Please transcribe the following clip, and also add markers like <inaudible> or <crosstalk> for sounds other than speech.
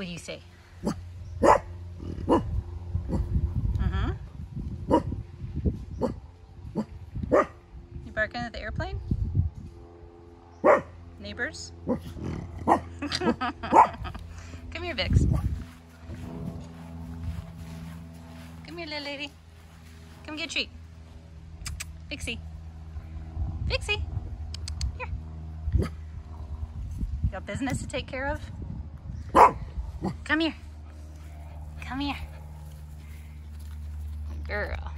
What do you say? Mm-hmm. You barking at the airplane? Neighbors? <laughs> Come here, Vix. Come here, little lady. Come get a treat. Vixey. Vixey. Here. You got business to take care of? Come here. Come here. Girl.